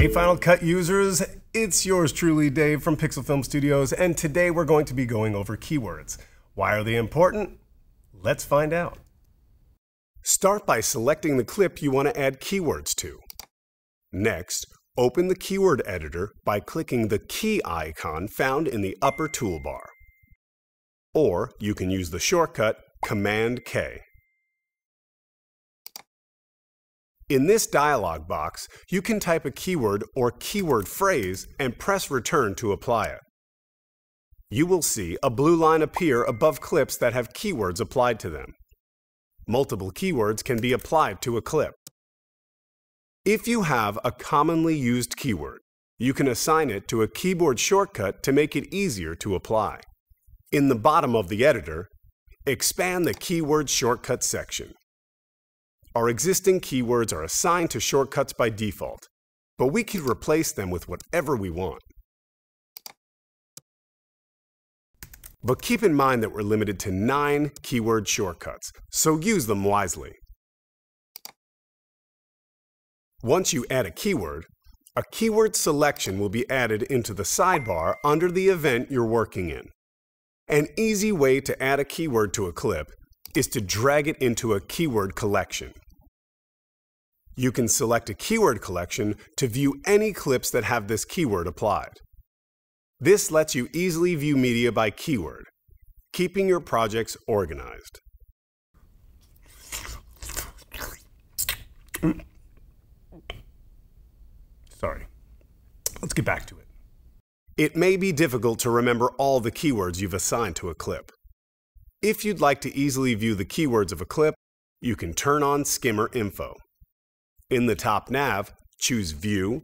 Hey Final Cut users, it's yours truly Dave from Pixel Film Studios and today we're going to be going over keywords. Why are they important? Let's find out. Start by selecting the clip you want to add keywords to. Next, open the keyword editor by clicking the key icon found in the upper toolbar. Or you can use the shortcut Command K. In this dialog box, you can type a keyword or keyword phrase and press return to apply it. You will see a blue line appear above clips that have keywords applied to them. Multiple keywords can be applied to a clip. If you have a commonly used keyword, you can assign it to a keyboard shortcut to make it easier to apply. In the bottom of the editor, expand the Keyword Shortcut section. Our existing keywords are assigned to shortcuts by default, but we can replace them with whatever we want. But keep in mind that we're limited to nine keyword shortcuts, so use them wisely. Once you add a keyword, a keyword collection will be added into the sidebar under the event you're working in. An easy way to add a keyword to a clip is to drag it into a keyword collection. You can select a keyword collection to view any clips that have this keyword applied. This lets you easily view media by keyword, keeping your projects organized. Sorry. Let's get back to it. It may be difficult to remember all the keywords you've assigned to a clip. If you'd like to easily view the keywords of a clip, you can turn on Skimmer Info. In the top nav, choose View,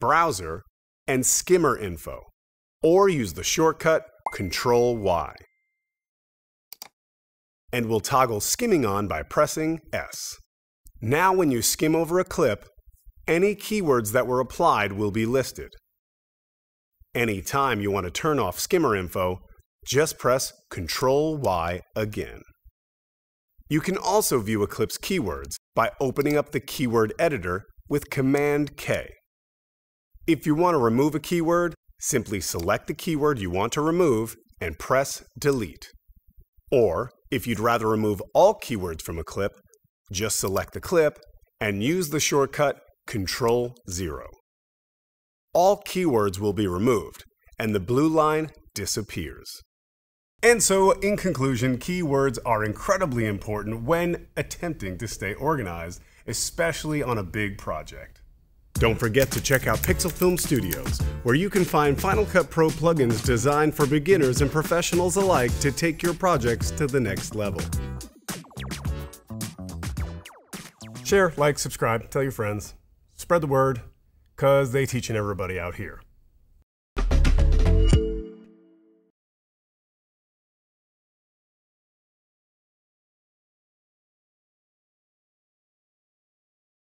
Browser, and Skimmer Info, or use the shortcut Control Y. And we'll toggle skimming on by pressing S. Now when you skim over a clip, any keywords that were applied will be listed. Anytime you want to turn off skimmer info, just press Control Y again. You can also view Eclipse keywords by opening up the keyword editor with Command K. If you want to remove a keyword, simply select the keyword you want to remove and press Delete. Or, if you'd rather remove all keywords from a clip, just select the clip and use the shortcut Control 0. All keywords will be removed, and the blue line disappears. And so, in conclusion, keywords are incredibly important when attempting to stay organized, especially on a big project. Don't forget to check out Pixel Film Studios, where you can find Final Cut Pro plugins designed for beginners and professionals alike to take your projects to the next level. Share, like, subscribe, tell your friends. Spread the word, because they teaching everybody out here.